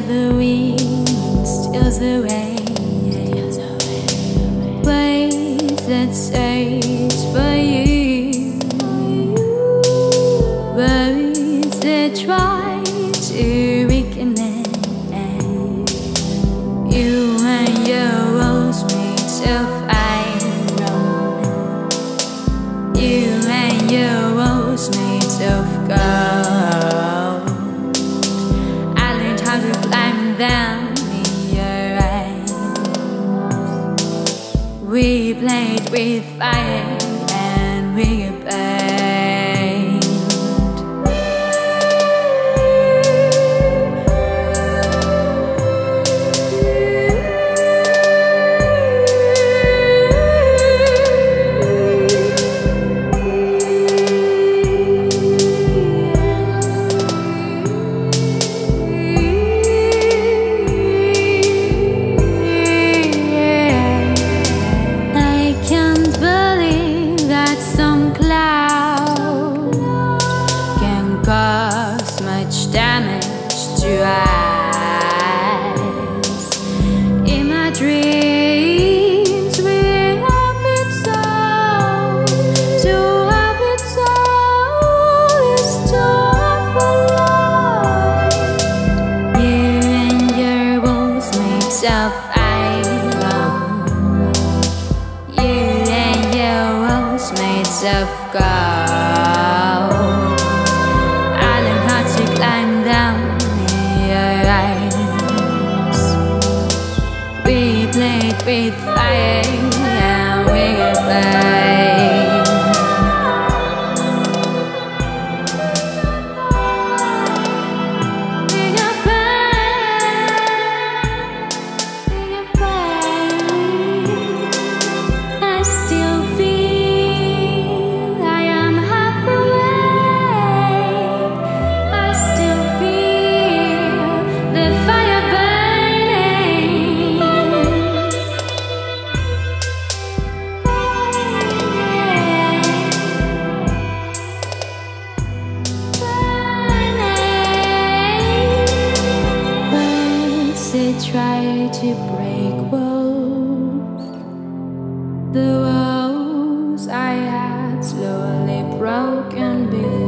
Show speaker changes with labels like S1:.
S1: the wind steals away. Waves that search for you. words that try to. Played with fire of gold. I how to climb down. We played with fire and we. We they try to break walls. The walls I had slowly broken before